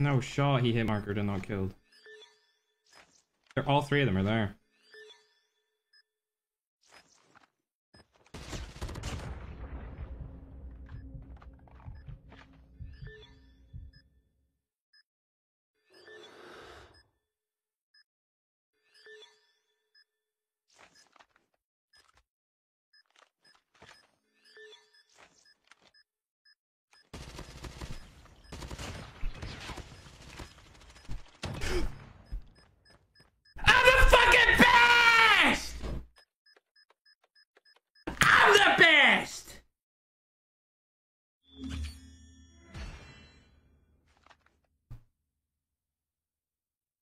No, Shaw he hit markered and not killed. They're, all three of them are there. I'm the best!